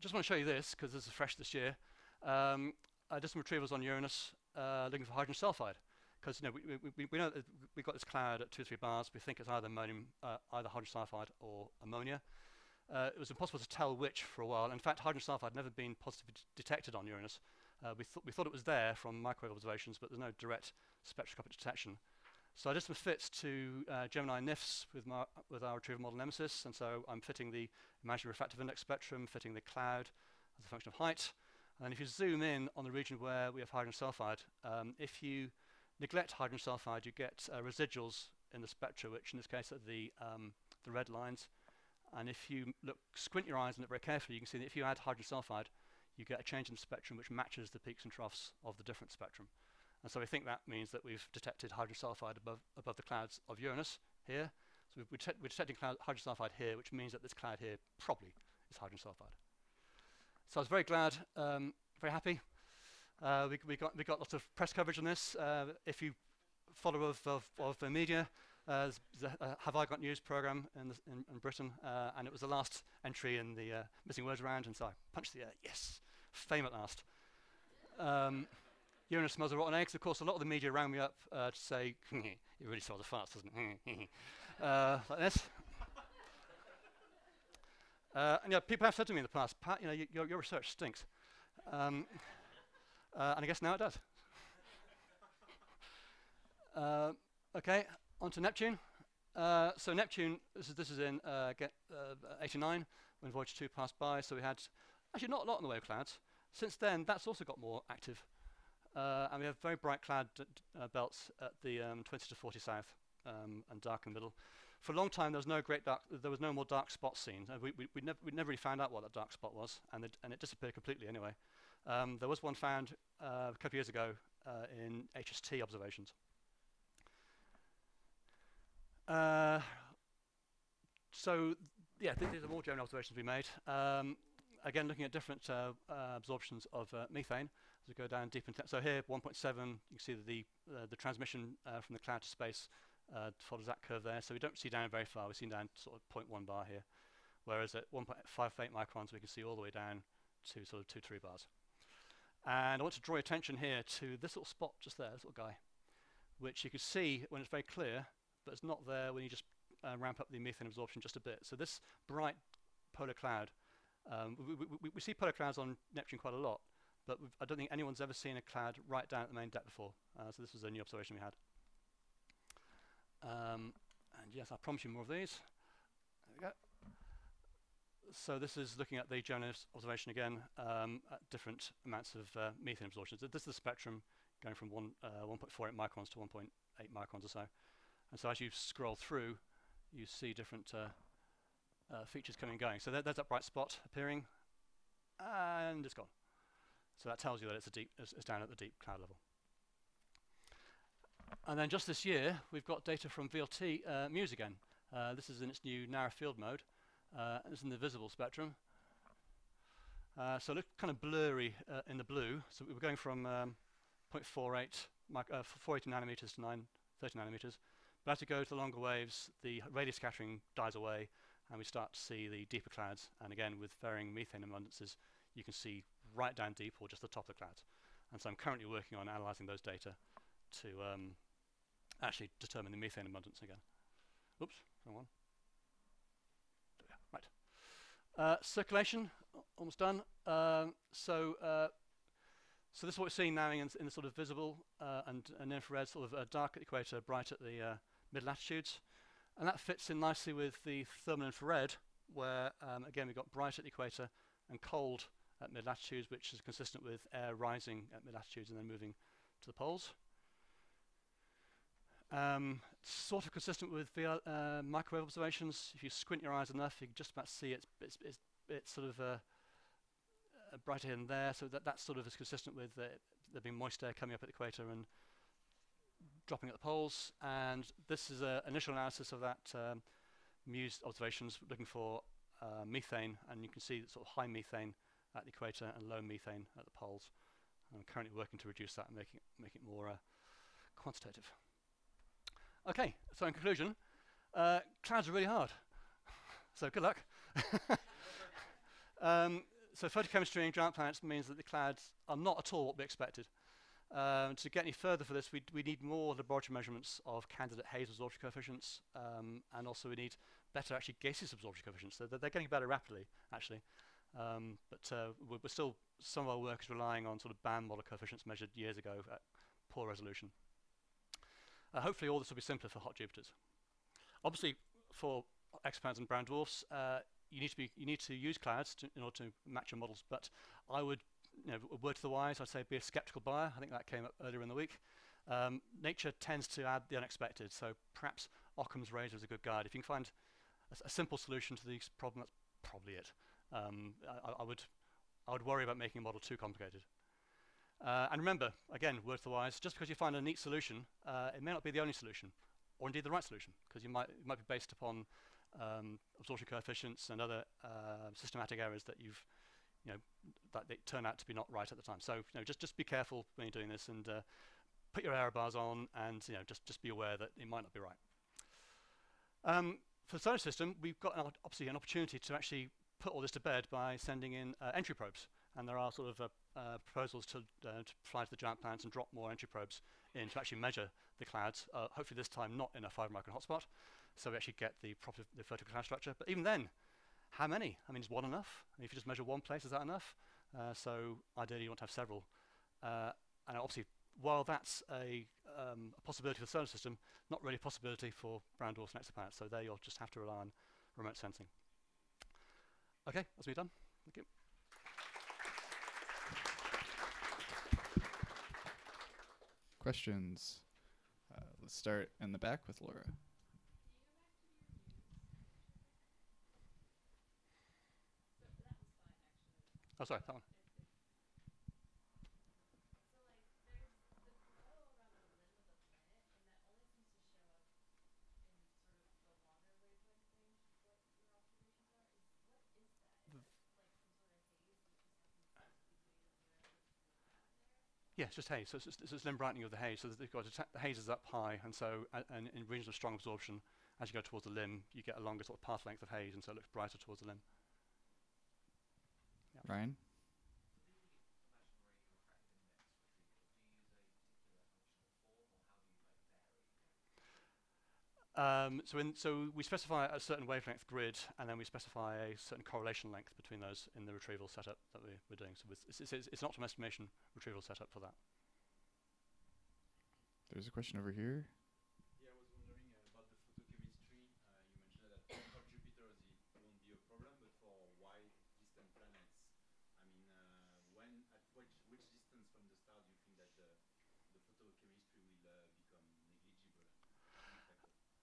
just want to show you this, because this is fresh this year. Um, I did some retrievals on Uranus uh, looking for hydrogen sulfide because you know we, we, we know that we've got this cloud at two three bars. We think it's either ammonium, uh, either hydrogen sulfide or ammonia. Uh, it was impossible to tell which for a while. In fact, hydrogen sulfide had never been positively detected on Uranus. Uh, we, th we thought it was there from microwave observations, but there's no direct spectroscopic detection. So I did some fits to uh, Gemini NIFS with, with our retrieval model Nemesis, and so I'm fitting the imaginary refractive index spectrum, fitting the cloud as a function of height. And then if you zoom in on the region where we have hydrogen sulfide, um, if you neglect hydrogen sulfide, you get uh, residuals in the spectra, which in this case are the, um, the red lines. And if you look, squint your eyes and look very carefully, you can see that if you add hydrogen sulfide, you get a change in the spectrum which matches the peaks and troughs of the different spectrum. And so we think that means that we've detected hydrogen sulfide above, above the clouds of Uranus here. So we're, detect we're detecting hydrogen sulfide here, which means that this cloud here probably is hydrogen sulfide. So I was very glad, um, very happy Uh, we, we, got, we got lots of press coverage on this. Uh, if you follow of, of, of the media, uh, the uh, Have I Got News program in, in, in Britain, uh, and it was the last entry in the uh, missing words round, and so I punched the air. Yes, fame at last. Um, Uranus smells of rotten eggs. Of course, a lot of the media rang me up uh, to say, "It really smells of farts, doesn't it?" like this. and yeah, people have said to me in the past, Pat, you know, your, your research stinks. Um, and I guess now it does. Okay, on to Neptune. Uh, so Neptune, this is, this is in uh, get, uh, 89 when Voyager 2 passed by. So we had actually not a lot in the way of clouds. Since then, that's also got more active. Uh, and we have very bright cloud uh, belts at the um, 20 to 40 south um, and dark in the middle. For a long time, there was no great dark. There was no more dark spots seen. We, we, we, nev we never really found out what that dark spot was, and it, and it disappeared completely anyway. Um, there was one found uh, a couple of years ago uh, in HST observations. Uh, so, yeah, th these are more general observations we made. Um, again, looking at different uh, uh, absorptions of uh, methane as we go down deep into So here, 1.7, you can see the, uh, the transmission from the cloud to space follows that curve there. So we don't see down very far. We see down sort of 0.1 bar here. Whereas at 1.58 microns, we can see all the way down to sort of 2, 3 bars. And I want to draw your attention here to this little spot just there, this little guy, which you can see when it's very clear but it's not there when you just uh, ramp up the methane absorption just a bit. So this bright polar cloud, um, we, we, we, see polar clouds on Neptune quite a lot, but I don't think anyone's ever seen a cloud right down at the main depth before. Uh, so this was a new observation we had. Um, and yes, I promise you more of these. There we go. So this is looking at the Jonas observation again um, at different amounts of uh, methane absorption. So this is the spectrum going from one, uh, 1.48 microns to 1.8 microns or so. And so as you scroll through, you see different uh, uh, features coming and going. So there, there's that bright spot appearing, and it's gone. So that tells you that it's, a deep, it's, it's down at the deep cloud level. And then just this year, we've got data from VLT uh, MUSE again. Uh, this is in its new narrow field mode. Uh, it's in the visible spectrum. Uh, so it looks kind of blurry uh, in the blue. So we're going from um, 0.48 uh, 480 nanometers to 930 nanometers. But as we go to the longer waves, the Rayleigh scattering dies away, and we start to see the deeper clouds. And again, with varying methane abundances, you can see right down deep or just the top of the clouds. And so I'm currently working on analyzing those data to um, actually determine the methane abundance again. Oops, wrong one. Right. Uh, circulation, almost done. Um, so uh, so this is what we're seeing now in, in the sort of visible uh, and, and infrared, sort of uh, dark at the equator, bright at the uh, mid latitudes. And that fits in nicely with the thermal infrared, where um, again we've got bright at the equator and cold at mid latitudes, which is consistent with air rising at mid latitudes and then moving to the poles. Um, sort of consistent with VR, uh, microwave observations. If you squint your eyes enough, you can just about see it's, it's, it's, it's sort of uh, uh brighter and there. So that, that sort of is consistent with uh, there being moist air coming up at the equator and dropping at the poles, and this is an initial analysis of that um, MUSE observations looking for uh, methane, and you can see sort of high methane at the equator and low methane at the poles. I'm currently working to reduce that and make it, make it more uh, quantitative. Okay, so in conclusion, uh, clouds are really hard. so good luck. um, so photochemistry in giant planets means that the clouds are not at all what we expected. Um, to get any further for this, we, need more laboratory measurements of candidate haze absorption coefficients, um, and also we need better actually gaseous absorption coefficients. So they're, they're getting better rapidly, actually. Um, but uh, we're, we're, still, some of our work is relying on sort of band model coefficients measured years ago at poor resolution. Uh, hopefully all this will be simpler for hot Jupiters. Obviously, for exoplanets and brown dwarfs, uh, you need to be you need to use clouds to, in order to match your models. But I would you know, word to the wise, I'd say be a skeptical buyer. I think that came up earlier in the week. Um, nature tends to add the unexpected, so perhaps Occam's razor is a good guide. If you can find a, a simple solution to these problem, that's probably it. Um, I, I, would, I would worry about making a model too complicated. Uh, and remember, again, word to the wise, just because you find a neat solution, uh, it may not be the only solution, or indeed the right solution, because you might, it might be based upon um, absorption coefficients and other uh, systematic errors that you've you know, that they turn out to be not right at the time. So you know, just just be careful when you're doing this and uh, put your error bars on, and you know, just just be aware that it might not be right. Um, for the solar system, we've got an obviously an opportunity to actually put all this to bed by sending in uh, entry probes. And there are sort of uh, uh, proposals to, uh, to fly to the giant planets and drop more entry probes in to actually measure the clouds, hopefully this time not in a 5 micron hotspot, so we actually get the proper the vertical cloud structure. But even then, how many? I mean, is one enough? If you just measure one place, is that enough? Uh, so ideally, you want to have several. Uh, and obviously, while that's a, um, a, possibility for the solar system, not really a possibility for brown dwarfs and exoplanets. So there you'll just have to rely on remote sensing. Okay, that's me done. Thank you. Questions? Uh, let's start in the back with Laura. Oh, sorry, that one. Yeah, it's just haze. So it's, it's, it's limb brightening of the haze. So they've got the haze is up high, and so and in regions of strong absorption, as you go towards the limb, you get a longer sort of path length of haze, and so it looks brighter towards the limb. Yeah. Ryan. Um, so, in, so we specify a certain wavelength grid, and then we specify a certain correlation length between those in the retrieval setup that we, are doing. So it's, it's, it's, an optimum estimation retrieval setup for that. There's a question over here.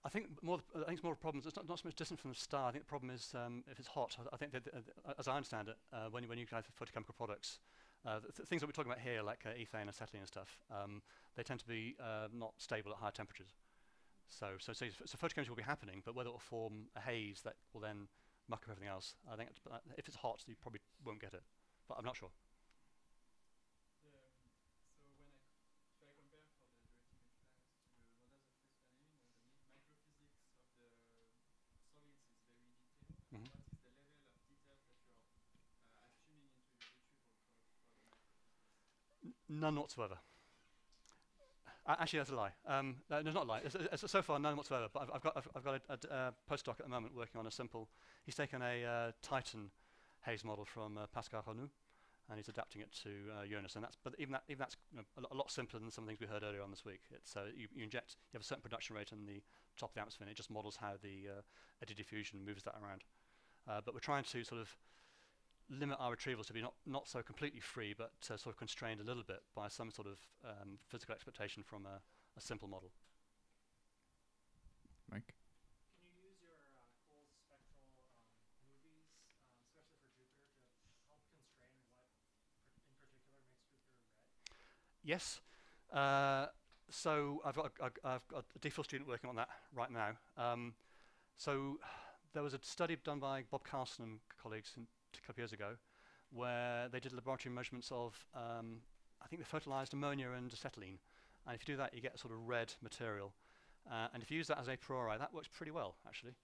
I think more. I think it's more problems. It's not, not so much distance from the star. I think the problem is um, if it's hot. I, I think that, uh, as I understand it, uh, when you when you have photochemical products, uh, th things that we're talking about here, like uh, ethane, acetylene, and stuff, um, they tend to be uh, not stable at high temperatures. So, so, so, so photochemistry will be happening, but whether it will form a haze that will then muck up everything else, I think if it's hot, you probably won't get it. But I'm not sure. None whatsoever. Uh, actually, that's a lie. Um, no, no, not a lie. It's, it's, so far, none whatsoever. But I've, I've got, I've, I've got a, a, a, postdoc at the moment working on a simple. He's taken a uh, Titan haze model from uh, Pascal Rannou, and he's adapting it to uh, Uranus. And that's, but even that, even that's you know, a, lo a, lot simpler than some things we heard earlier on this week. It's uh, you, you, inject, you have a certain production rate in the top of the atmosphere, and it just models how the uh, eddy diffusion moves that around. Uh, but we're trying to sort of limit our retrievals to be not, not so completely free, but uh, sort of constrained a little bit by some sort of um, physical expectation from a, a, simple model. Mike? Can you use your uh, cool spectral um, movies, um, especially for Jupiter, to help constrain what in particular makes Jupiter red? Yes. Uh, so I've got, a, I've got a DPhil student working on that right now. Um, so there was a study done by Bob Carlson and colleagues in a couple of years ago, where they did laboratory measurements of, um, I think they photolyzed ammonia and acetylene. And if you do that, you get a sort of red material. Uh, and if you use that as a priori, that works pretty well, actually.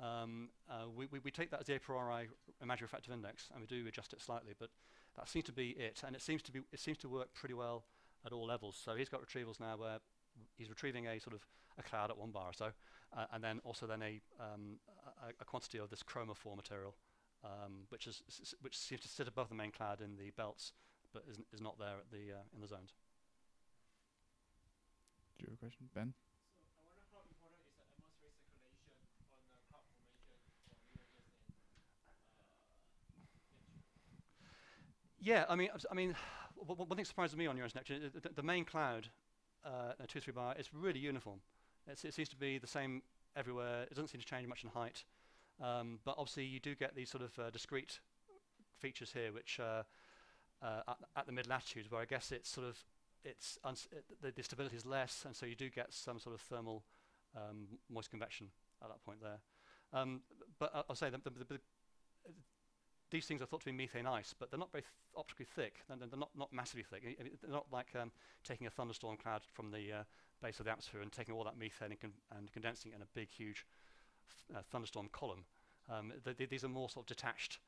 Um, uh, we, we, we, take that as the a priori imaginary refractive index, and we do adjust it slightly, but that seems to be it. And it seems to be it seems to work pretty well at all levels. So he's got retrievals now where he's retrieving a sort of a cloud at one bar or so, uh, and then also then a, um, a, a quantity of this chromophore material um, which, is, which seems to sit above the main cloud in the belts, but is, is not there at the, uh, in the zones. Do you have a question, Ben? Yeah, I mean, I mean, one thing surprises me on Uranus Neptune, the, the, main cloud, uh, two three bar, it's really uniform. It's, it seems to be the same everywhere. It doesn't seem to change much in height. Um, but obviously you do get these sort of uh, discrete features here, which uh, uh, at, at, the mid latitudes, where I guess it's sort of it's it, the, the, stability is less, and so you do get some sort of thermal um, moist convection at that point there. Um, but I'll say the, the, the, these things are thought to be methane ice, but they're not very th- optically thick. They're, they're not, not massively thick. I- mean, They're not like um, taking a thunderstorm cloud from the uh, base of the atmosphere and taking all that methane and, con- and condensing it in a big, huge uh, thunderstorm column. Um, th- th- these are more sort of detached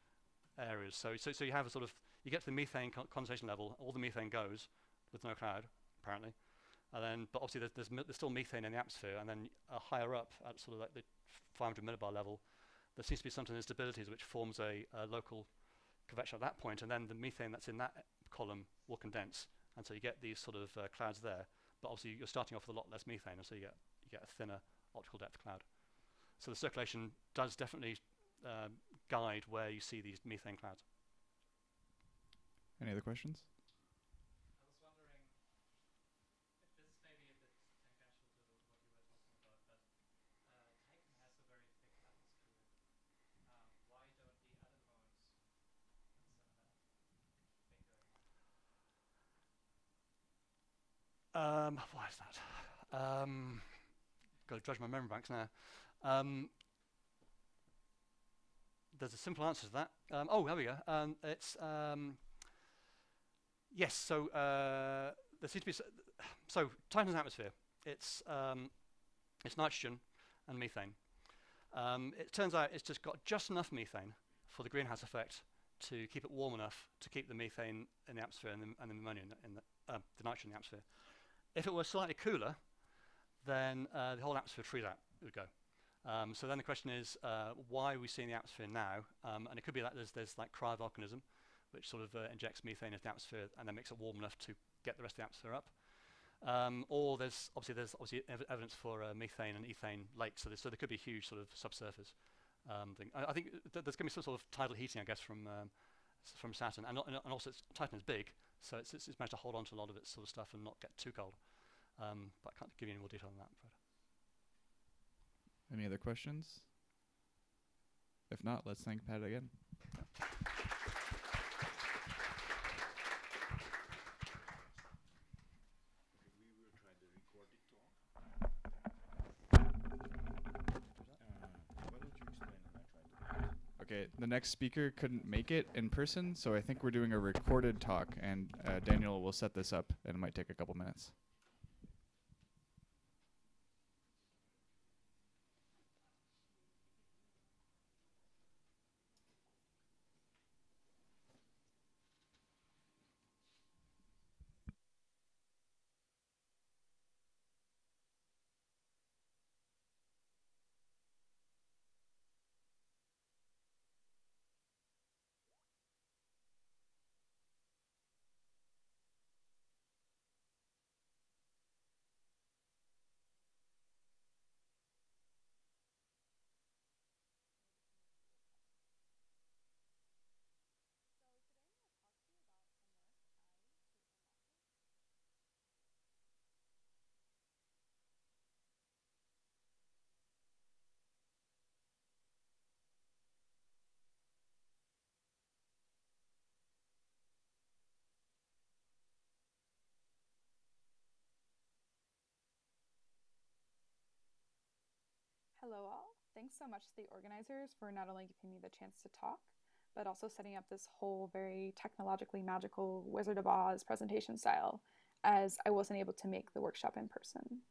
areas. So, so, so you have a sort of you get to the methane con- condensation level, all the methane goes with no cloud, apparently. And then, but obviously there's, there's, there's still methane in the atmosphere, and then uh, higher up at sort of like the 500 millibar level, there seems to be some instabilities which forms a, a local convection at that point, and then the methane that's in that column will condense, and so you get these sort of uh, clouds there. But obviously you're starting off with a lot less methane, and so you get you get a thinner optical depth cloud. So the circulation does definitely um, guide where you see these methane clouds. Any other questions? I was wondering if this is maybe a bit tangential to what you were talking about, but uh, Titan has a very thick atmosphere. Um, why don't the other moons in some of that thicker? Um, why is that? Um, got to judge my memory banks now. Um, there's a simple answer to that. Um, oh, there we go. Um, it's um, yes. So uh, there seems to be s- so Titan's atmosphere. It's um, it's nitrogen and methane. Um, it turns out it's just got just enough methane for the greenhouse effect to keep it warm enough to keep the methane in the atmosphere and the, and the ammonia in the, in the, uh, the nitrogen in the atmosphere. If it were slightly cooler, then uh, the whole atmosphere freeze out. It would go. Um, so then the question is, uh, why are we seeing the atmosphere now? Um, and it could be that there's, there's like cryovolcanism, which sort of uh, injects methane into the atmosphere and then makes it warm enough to get the rest of the atmosphere up. Um, or there's obviously there's obviously ev- evidence for uh, methane and ethane lakes. So, so there could be a huge sort of subsurface um, thing. I, I think th- there's going to be some sort of tidal heating, I guess, from um, from Saturn, and, and also Titan is big, so it's, it's, managed to hold on to a lot of its sort of stuff and not get too cold. Um, but I can't give you any more detail on that. Any other questions? If not, let's thank Pat again. Okay, the next speaker couldn't make it in person, so I think we're doing a recorded talk, and uh, Daniel will set this up, and it might take a couple minutes. Hello, all. Thanks so much to the organizers for not only giving me the chance to talk, but also setting up this whole very technologically magical Wizard of Oz presentation style, as I wasn't able to make the workshop in person.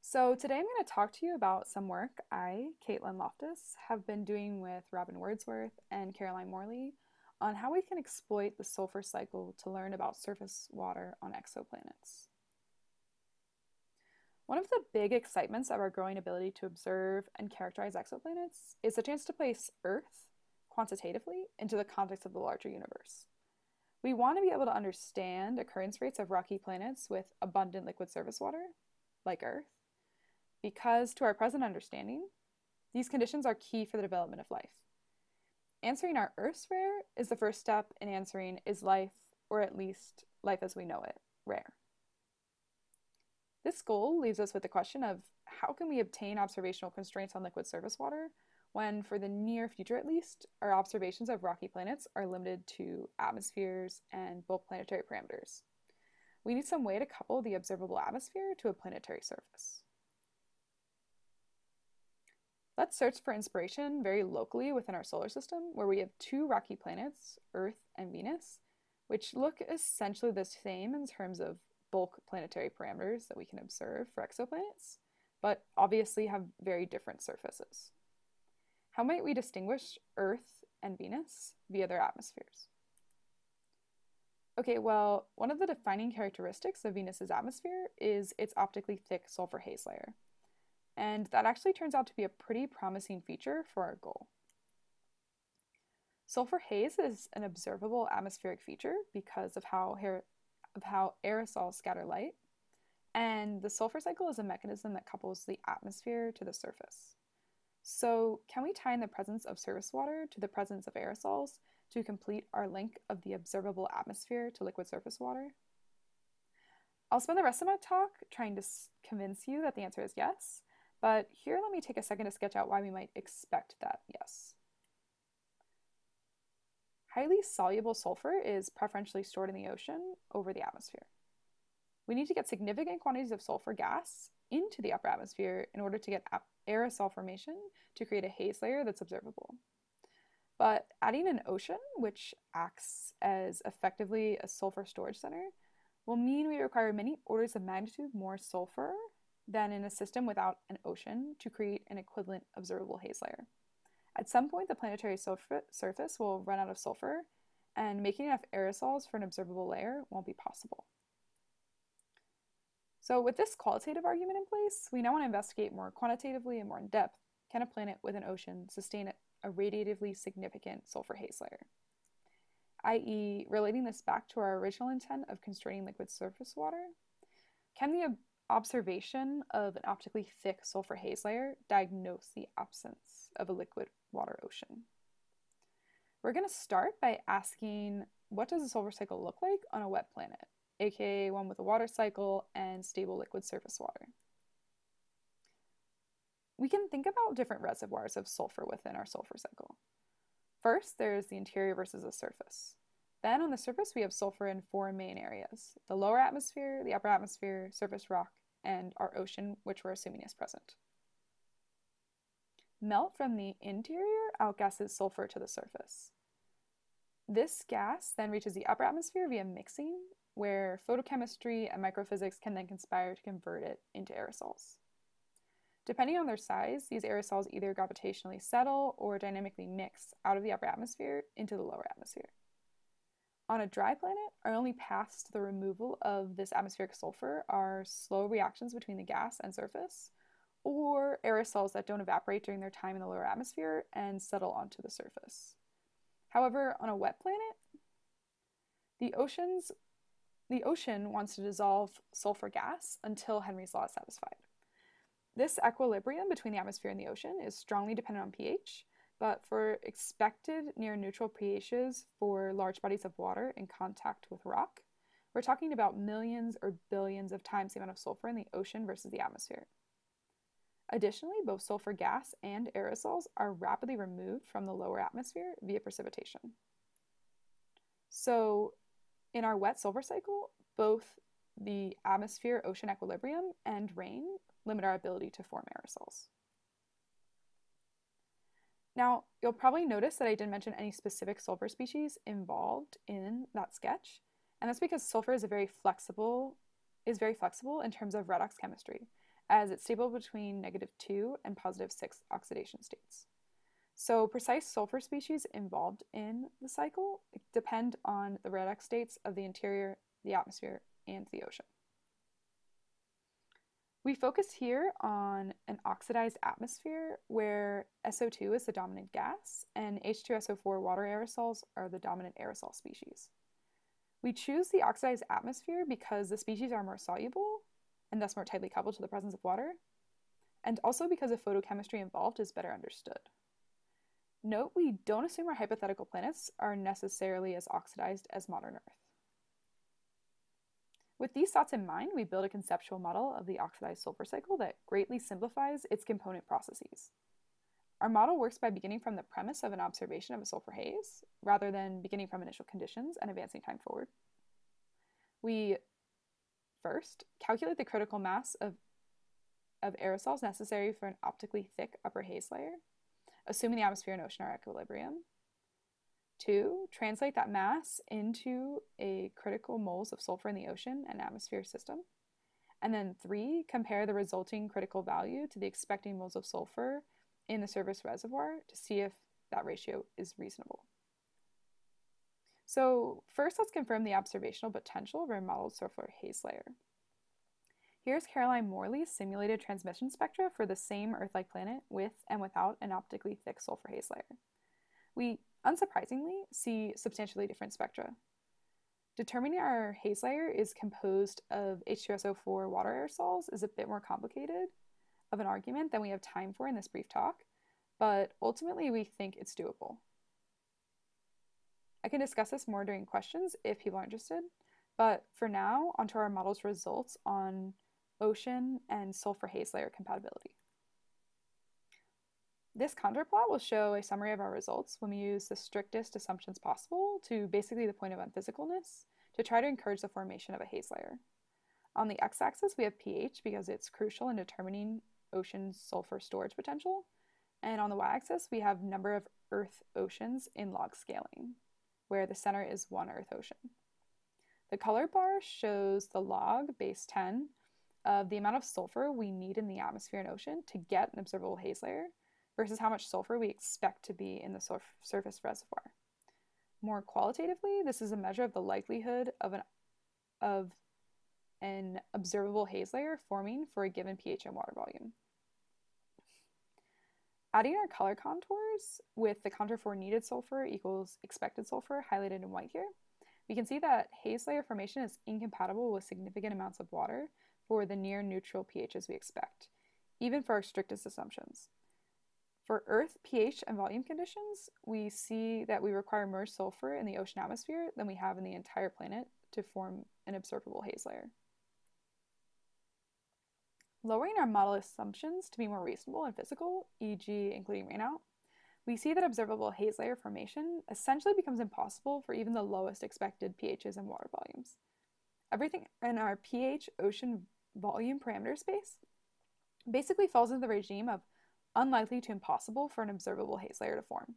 So, today I'm going to talk to you about some work I, Kaitlyn Loftus, have been doing with Robin Wordsworth and Caroline Morley on how we can exploit the sulfur cycle to learn about surface water on exoplanets. One of the big excitements of our growing ability to observe and characterize exoplanets is the chance to place Earth quantitatively into the context of the larger universe. We want to be able to understand occurrence rates of rocky planets with abundant liquid surface water, like Earth, because to our present understanding, these conditions are key for the development of life. Answering our Earth's rare is the first step in answering is life, or at least life as we know it, rare? This goal leaves us with the question of how can we obtain observational constraints on liquid surface water when, for the near future at least, our observations of rocky planets are limited to atmospheres and bulk planetary parameters? We need some way to couple the observable atmosphere to a planetary surface. Let's search for inspiration very locally within our solar system, where we have two rocky planets, Earth and Venus, which look essentially the same in terms of bulk planetary parameters that we can observe for exoplanets, but obviously have very different surfaces. How might we distinguish Earth and Venus via their atmospheres? Okay, well, one of the defining characteristics of Venus's atmosphere is its optically thick sulfur haze layer. And that actually turns out to be a pretty promising feature for our goal. Sulfur haze is an observable atmospheric feature because of how, of how aerosols scatter light, and the sulfur cycle is a mechanism that couples the atmosphere to the surface. So, can we tie in the presence of surface water to the presence of aerosols to complete our link of the observable atmosphere to liquid surface water? I'll spend the rest of my talk trying to convince you that the answer is yes, but here let me take a second to sketch out why we might expect that yes. Highly soluble sulfur is preferentially stored in the ocean over the atmosphere. We need to get significant quantities of sulfur gas into the upper atmosphere in order to get aerosol formation to create a haze layer that's observable. But adding an ocean, which acts as effectively a sulfur storage center, will mean we require many orders of magnitude more sulfur than in a system without an ocean to create an equivalent observable haze layer. At some point, the planetary surface will run out of sulfur, and making enough aerosols for an observable layer won't be possible. So, with this qualitative argument in place, we now want to investigate more quantitatively and more in depth can a planet with an ocean sustain a radiatively significant sulfur haze layer? i.e., relating this back to our original intent of constraining liquid surface water, can the observation of an optically thick sulfur haze layer diagnose the absence of a liquid water ocean. We're going to start by asking what does a sulfur cycle look like on a wet planet, aka one with a water cycle and stable liquid surface water. We can think about different reservoirs of sulfur within our sulfur cycle. First, there's the interior versus the surface. Then on the surface, we have sulfur in four main areas the lower atmosphere, the upper atmosphere, surface rock, and our ocean, which we're assuming is present. Melt from the interior outgasses sulfur to the surface. This gas then reaches the upper atmosphere via mixing, where photochemistry and microphysics can then conspire to convert it into aerosols. Depending on their size, these aerosols either gravitationally settle or dynamically mix out of the upper atmosphere into the lower atmosphere. On a dry planet, our only paths to the removal of this atmospheric sulfur are slow reactions between the gas and surface, or aerosols that don't evaporate during their time in the lower atmosphere and settle onto the surface. However, on a wet planet, the oceans the ocean wants to dissolve sulfur gas until Henry's law is satisfied. This equilibrium between the atmosphere and the ocean is strongly dependent on pH, but for expected near neutral pHs for large bodies of water in contact with rock, we're talking about millions or billions of times the amount of sulfur in the ocean versus the atmosphere. Additionally, both sulfur gas and aerosols are rapidly removed from the lower atmosphere via precipitation. So, in our wet sulfur cycle, both the atmosphere ocean equilibrium and rain limit our ability to form aerosols. Now, you'll probably notice that I didn't mention any specific sulfur species involved in that sketch, and that's because sulfur is a very flexible is very flexible in terms of redox chemistry, as it's stable between negative 2 and positive 6 oxidation states. So precise sulfur species involved in the cycle depend on the redox states of the interior, the atmosphere, and the ocean. We focus here on an oxidized atmosphere where SO2 is the dominant gas and H2SO4 water aerosols are the dominant aerosol species. We choose the oxidized atmosphere because the species are more soluble and thus more tightly coupled to the presence of water, and also because the photochemistry involved is better understood. Note we don't assume our hypothetical planets are necessarily as oxidized as modern Earth. With these thoughts in mind, we build a conceptual model of the oxidized sulfur cycle that greatly simplifies its component processes. Our model works by beginning from the premise of an observation of a sulfur haze, rather than beginning from initial conditions and advancing time forward. We first calculate the critical mass of of aerosols necessary for an optically thick upper haze layer, assuming the atmosphere and ocean are equilibrium. Two, translate that mass into a critical moles of sulfur in the ocean and atmosphere system. And then three, compare the resulting critical value to the expected moles of sulfur in the surface reservoir to see if that ratio is reasonable. So first, let's confirm the observational potential of our modeled sulfur haze layer. Here's Caroline Morley's simulated transmission spectra for the same Earth-like planet with and without an optically thick sulfur haze layer. We, unsurprisingly, see substantially different spectra. Determining our haze layer is composed of H2SO4 water aerosols is a bit more complicated of an argument than we have time for in this brief talk, but ultimately we think it's doable. I can discuss this more during questions if people are interested, but for now, onto our model's results on ocean and sulfur haze layer compatibility. This contour plot will show a summary of our results when we use the strictest assumptions possible to basically the point of unphysicalness to try to encourage the formation of a haze layer. On the x-axis, we have pH because it's crucial in determining ocean sulfur storage potential. And on the y-axis, we have number of Earth oceans in log scaling, where the center is one Earth ocean. The color bar shows the log base 10 of the amount of sulfur we need in the atmosphere and ocean to get an observable haze layer versus how much sulfur we expect to be in the surf surface reservoir. More qualitatively, this is a measure of the likelihood of an, of an observable haze layer forming for a given pH and water volume. Adding our color contours with the contour for needed sulfur equals expected sulfur highlighted in white here, we can see that haze layer formation is incompatible with significant amounts of water for the near neutral pHs we expect, even for our strictest assumptions. For Earth pH and volume conditions, we see that we require more sulfur in the ocean atmosphere than we have in the entire planet to form an observable haze layer. Lowering our model assumptions to be more reasonable and physical, e.g., including rainout, we see that observable haze layer formation essentially becomes impossible for even the lowest expected pHs and water volumes. Everything in our pH ocean volume parameter space basically falls into the regime of unlikely to impossible for an observable haze layer to form.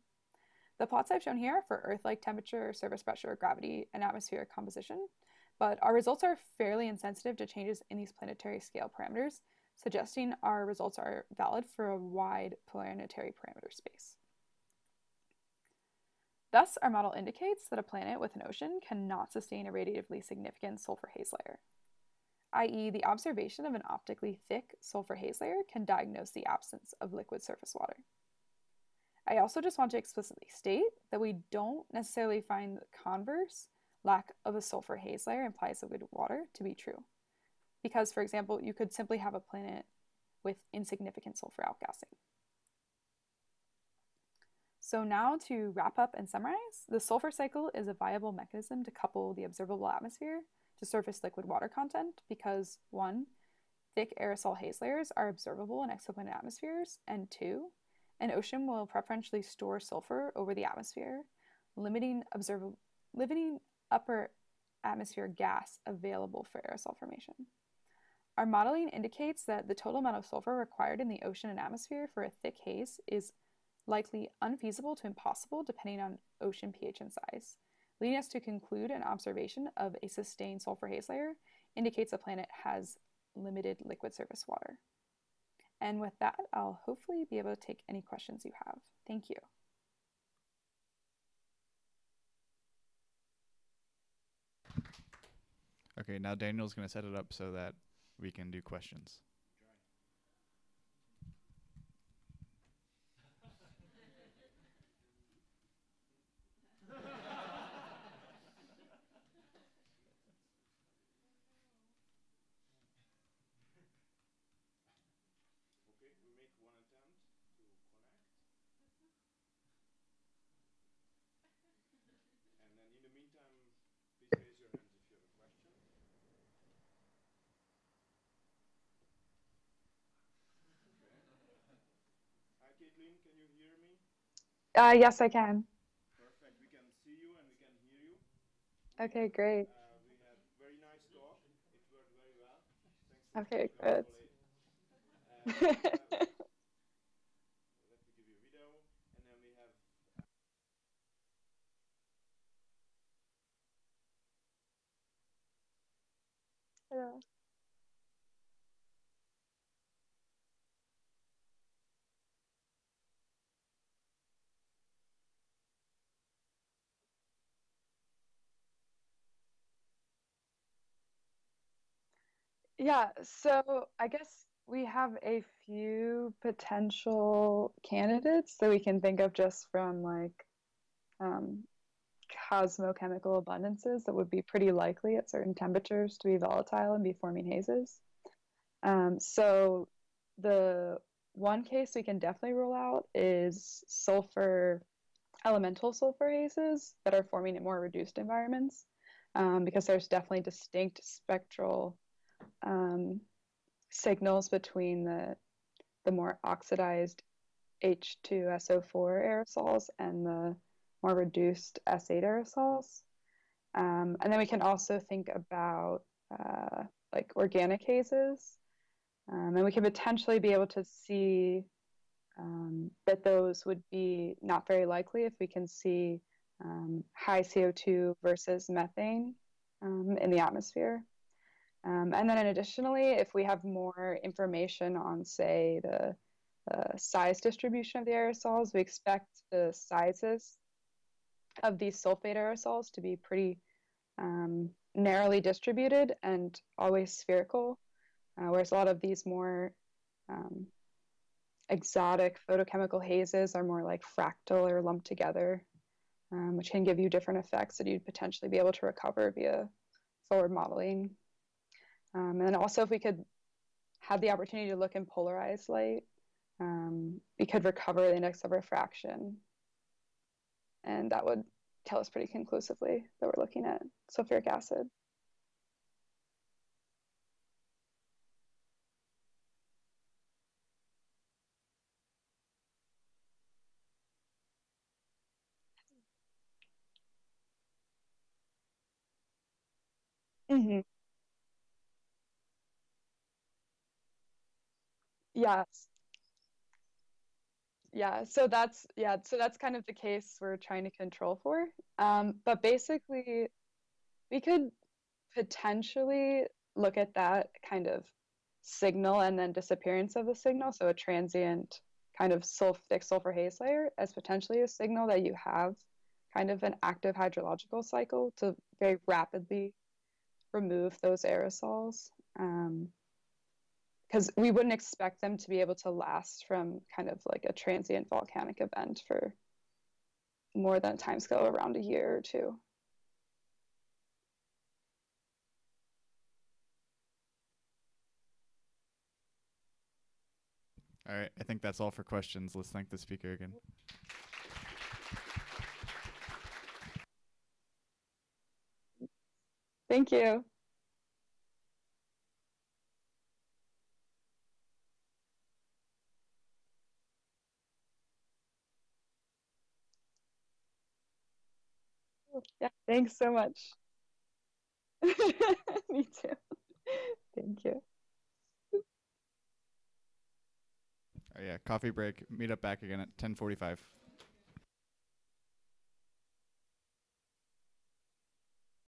The plots I've shown here are for Earth-like temperature, surface pressure, gravity, and atmospheric composition, but our results are fairly insensitive to changes in these planetary scale parameters, suggesting our results are valid for a wide planetary parameter space. Thus, our model indicates that a planet with an ocean cannot sustain a radiatively significant sulfur haze layer i.e., the observation of an optically thick sulfur haze layer can diagnose the absence of liquid surface water. I also just want to explicitly state that we don't necessarily find the converse lack of a sulfur haze layer implies liquid water to be true. Because, for example, you could simply have a planet with insignificant sulfur outgassing. So now to wrap up and summarize, the sulfur cycle is a viable mechanism to couple the observable atmosphere to surface liquid water content because one, thick aerosol haze layers are observable in exoplanet atmospheres, and two, an ocean will preferentially store sulfur over the atmosphere, limiting observable limiting upper atmosphere gas available for aerosol formation. Our modeling indicates that the total amount of sulfur required in the ocean and atmosphere for a thick haze is likely unfeasible to impossible depending on ocean pH and size leading us to conclude an observation of a sustained sulfur haze layer indicates the planet has limited liquid surface water. And with that, I'll hopefully be able to take any questions you have. Thank you. Okay, now Daniel's going to set it up so that we can do questions. Can you hear me? Uh, yes, I can. Perfect. We can see you and we can hear you. Okay, great. Uh, we had very nice talk. It worked very well. Thanks okay, good. We'll have to give you a video, and then we have Yeah. So I guess we have a few potential candidates that we can think of just from like um, cosmochemical abundances that would be pretty likely at certain temperatures to be volatile and be forming hazes. Um, so the one case we can definitely rule out is sulfur, elemental sulfur hazes that are forming in more reduced environments um, because there's definitely distinct spectral um, signals between the the more oxidized H2SO4 aerosols and the more reduced S8 aerosols. Um, and then we can also think about uh, like organic hazes. Um, and we can potentially be able to see um, that those would be not very likely if we can see um, high CO2 versus methane um, in the atmosphere. Um, and then additionally, if we have more information on, say, the uh, size distribution of the aerosols, we expect the sizes of these sulfate aerosols to be pretty um, narrowly distributed and always spherical, uh, whereas a lot of these more um, exotic photochemical hazes are more like fractal or lumped together, um, which can give you different effects that you'd potentially be able to recover via forward modeling. Um, and also, if we could have the opportunity to look in polarized light, um, we could recover the index of refraction. And that would tell us pretty conclusively that we're looking at sulfuric acid. Mm-hmm. Yes. Yeah, so that's yeah, so that's kind of the case we're trying to control for. Um, but basically, we could potentially look at that kind of signal and then disappearance of the signal, so a transient kind of sulfic sulfur haze layer as potentially a signal that you have kind of an active hydrological cycle to very rapidly remove those aerosols. Um, because we wouldn't expect them to be able to last from kind of like a transient volcanic event for more than a time scale around a year or two. All right, I think that's all for questions. Let's thank the speaker again. Thank you. Yeah, thanks so much. Me too. Thank you. Oh yeah, coffee break. Meet up back again at 10:45.